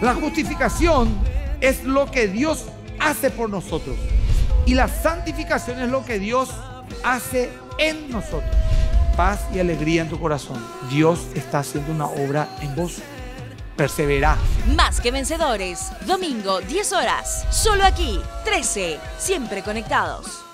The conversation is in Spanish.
La justificación es lo que Dios hace por nosotros. Y la santificación es lo que Dios hace en nosotros. Paz y alegría en tu corazón. Dios está haciendo una obra en vos. Persevera. Más que vencedores. Domingo, 10 horas. Solo aquí. 13. Siempre conectados.